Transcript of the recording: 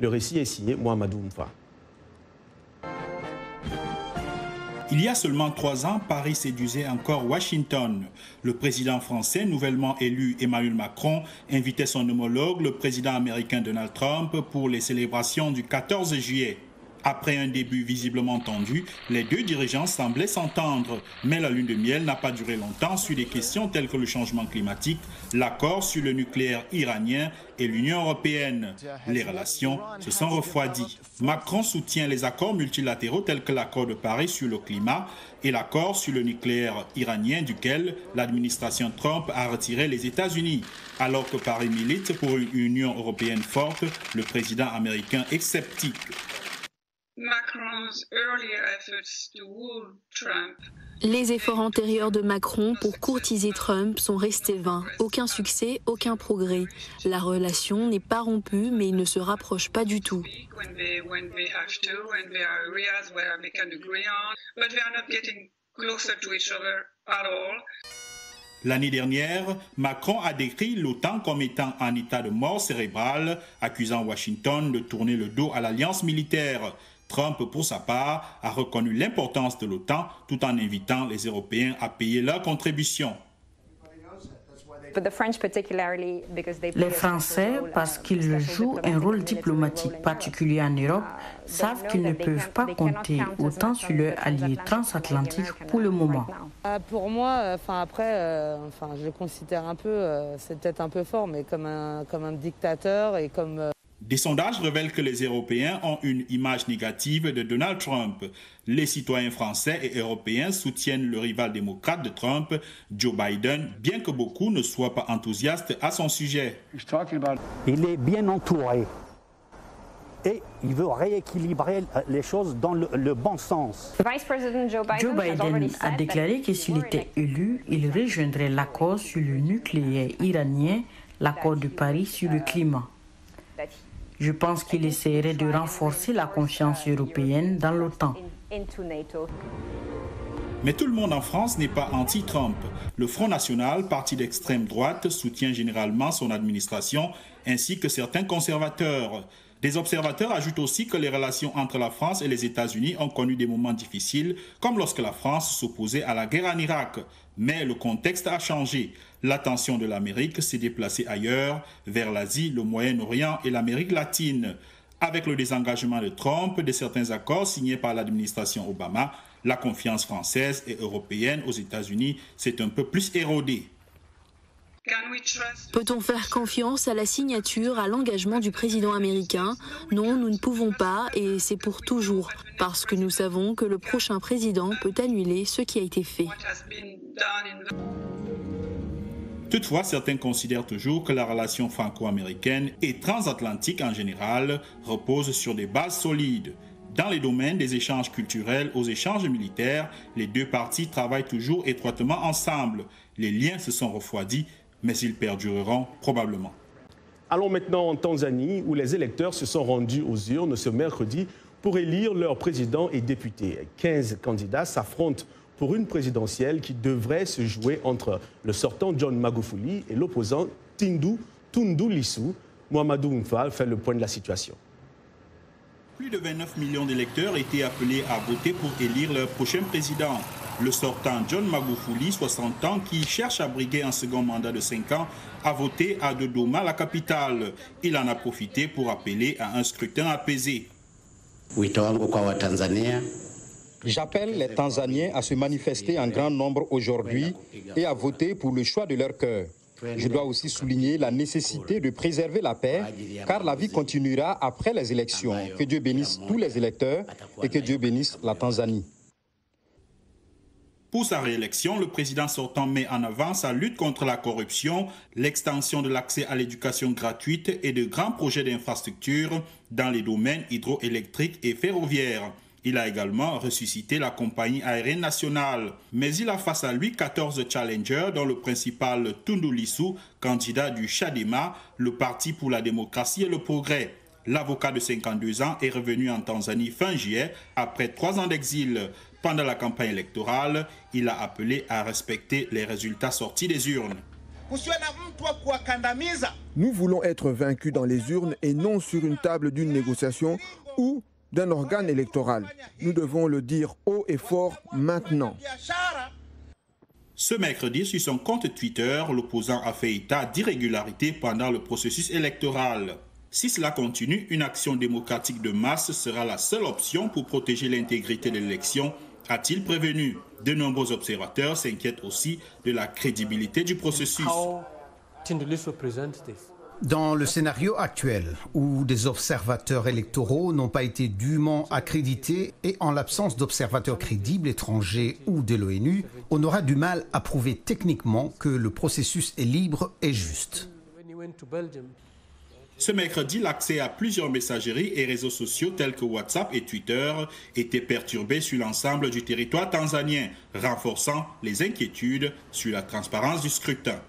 Le récit est signé Mohamedou Mfa. Il y a seulement trois ans, Paris séduisait encore Washington. Le président français, nouvellement élu Emmanuel Macron, invitait son homologue, le président américain Donald Trump, pour les célébrations du 14 juillet. Après un début visiblement tendu, les deux dirigeants semblaient s'entendre, mais la lune de miel n'a pas duré longtemps sur des questions telles que le changement climatique, l'accord sur le nucléaire iranien et l'Union européenne. Les relations se sont refroidies. Macron soutient les accords multilatéraux tels que l'accord de Paris sur le climat et l'accord sur le nucléaire iranien duquel l'administration Trump a retiré les États-Unis. Alors que Paris milite pour une Union européenne forte, le président américain est sceptique. Les efforts antérieurs de Macron pour courtiser Trump sont restés vains. Aucun succès, aucun progrès. La relation n'est pas rompue, mais il ne se rapproche pas du tout. L'année dernière, Macron a décrit l'OTAN comme étant en état de mort cérébrale, accusant Washington de tourner le dos à l'alliance militaire. Trump, pour sa part, a reconnu l'importance de l'OTAN tout en invitant les Européens à payer leur contribution. Les Français, parce qu'ils jouent un rôle diplomatique particulier en Europe, savent qu'ils ne peuvent pas compter autant sur leur allié transatlantique pour le moment. Euh, pour moi, euh, enfin après, euh, enfin je considère un peu, c'est peut-être un peu fort, mais comme un comme un dictateur et comme des sondages révèlent que les Européens ont une image négative de Donald Trump. Les citoyens français et européens soutiennent le rival démocrate de Trump, Joe Biden, bien que beaucoup ne soient pas enthousiastes à son sujet. Il est bien entouré et il veut rééquilibrer les choses dans le, bon sens. Joe Biden a déclaré que s'il était élu, il rejoindrait l'accord sur le nucléaire iranien, l'accord de Paris sur le climat. Je pense qu'il essaierait de renforcer la confiance européenne dans l'OTAN. Mais tout le monde en France n'est pas anti-Trump. Le Front National, parti d'extrême droite, soutient généralement son administration, ainsi que certains conservateurs. Des observateurs ajoutent aussi que les relations entre la France et les États-Unis ont connu des moments difficiles, comme lorsque la France s'opposait à la guerre en Irak. Mais le contexte a changé. L'attention de l'Amérique s'est déplacée ailleurs, vers l'Asie, le Moyen-Orient et l'Amérique latine. Avec le désengagement de Trump de certains accords signés par l'administration Obama, la confiance française et européenne aux États-Unis s'est un peu plus érodée. Peut-on faire confiance à la signature, à l'engagement du président américain? Non, nous ne pouvons pas et c'est pour toujours, parce que nous savons que le prochain président peut annuler ce qui a été fait. Toutefois, certains considèrent toujours que la relation franco-américaine et transatlantique en général repose sur des bases solides. Dans les domaines des échanges culturels aux échanges militaires, les deux parties travaillent toujours étroitement ensemble. Les liens se sont refroidis mais ils perdureront probablement. Allons maintenant en Tanzanie, où les électeurs se sont rendus aux urnes ce mercredi pour élire leur président et députés. 15 candidats s'affrontent pour une présidentielle qui devrait se jouer entre le sortant John Magufuli et l'opposant Tindu Tundu Lissu. Mohamedou Mfal fait le point de la situation. Plus de 29 millions d'électeurs étaient appelés à voter pour élire leur prochain président. Le sortant John Magufuli, 60 ans, qui cherche à briguer un second mandat de 5 ans, a voté à Dodoma, la capitale. Il en a profité pour appeler à un scrutin apaisé. J'appelle les Tanzaniens à se manifester en grand nombre aujourd'hui et à voter pour le choix de leur cœur. Je dois aussi souligner la nécessité de préserver la paix, car la vie continuera après les élections. Que Dieu bénisse tous les électeurs et que Dieu bénisse la Tanzanie. Pour sa réélection, le président sortant met en avant sa lutte contre la corruption, l'extension de l'accès à l'éducation gratuite et de grands projets d'infrastructure dans les domaines hydroélectriques et ferroviaires. Il a également ressuscité la compagnie aérienne nationale. Mais il a face à lui 14 challengers, dont le principal Tundu Lissu, candidat du Chadema, le Parti pour la démocratie et le progrès. L'avocat de 52 ans est revenu en Tanzanie fin juillet après trois ans d'exil. Pendant la campagne électorale, il a appelé à respecter les résultats sortis des urnes. Nous voulons être vaincus dans les urnes et non sur une table d'une négociation ou d'un organe électoral. Nous devons le dire haut et fort maintenant. Ce mercredi, sur son compte Twitter, l'opposant a fait état d'irrégularités pendant le processus électoral. Si cela continue, une action démocratique de masse sera la seule option pour protéger l'intégrité de l'élection, a-t-il prévenu? De nombreux observateurs s'inquiètent aussi de la crédibilité du processus. Dans le scénario actuel, où des observateurs électoraux n'ont pas été dûment accrédités et en l'absence d'observateurs crédibles étrangers ou de l'ONU, on aura du mal à prouver techniquement que le processus est libre et juste. Ce mercredi, l'accès à plusieurs messageries et réseaux sociaux tels que WhatsApp et Twitter était perturbé sur l'ensemble du territoire tanzanien, renforçant les inquiétudes sur la transparence du scrutin.